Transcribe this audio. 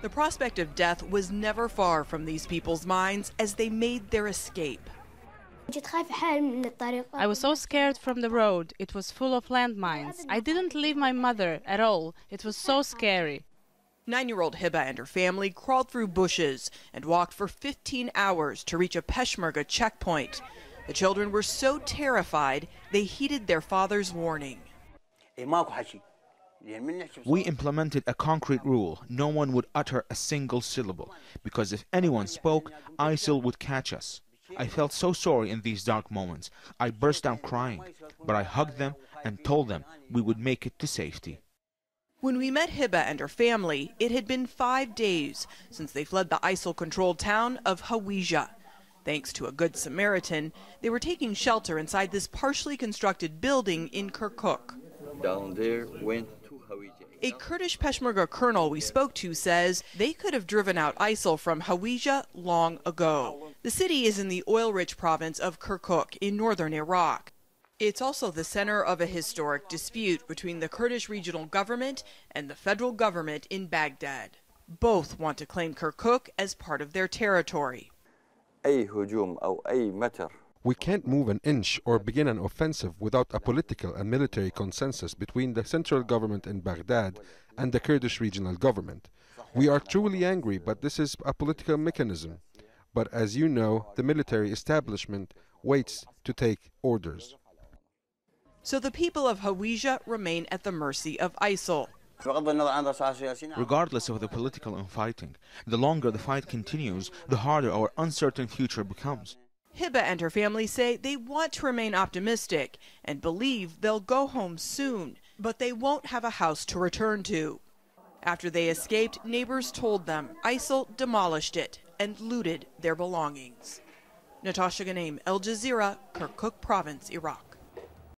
The prospect of death was never far from these people's minds as they made their escape. I was so scared from the road. It was full of landmines. I didn't leave my mother at all. It was so scary. Nine year old Hiba and her family crawled through bushes and walked for 15 hours to reach a Peshmerga checkpoint. The children were so terrified they heeded their father's warning. We implemented a concrete rule no one would utter a single syllable, because if anyone spoke, ISIL would catch us. I felt so sorry in these dark moments. I burst out crying, but I hugged them and told them we would make it to safety. When we met Hiba and her family, it had been five days since they fled the ISIL controlled town of Hawija. Thanks to a good Samaritan, they were taking shelter inside this partially constructed building in Kirkuk. Down there went to Hawija. A Kurdish Peshmerga colonel we spoke to says they could have driven out ISIL from Hawija long ago. The city is in the oil rich province of Kirkuk in northern Iraq. It's also the center of a historic dispute between the Kurdish regional government and the federal government in Baghdad. Both want to claim Kirkuk as part of their territory. We can't move an inch or begin an offensive without a political and military consensus between the central government in Baghdad and the Kurdish regional government. We are truly angry, but this is a political mechanism. But as you know, the military establishment waits to take orders. So the people of Hawija remain at the mercy of ISIL. Regardless of the political infighting, the longer the fight continues, the harder our uncertain future becomes. Hiba and her family say they want to remain optimistic and believe they'll go home soon, but they won't have a house to return to. After they escaped, neighbors told them ISIL demolished it and looted their belongings. Natasha Ghoneim, Al Jazeera, Kirkuk Province, Iraq.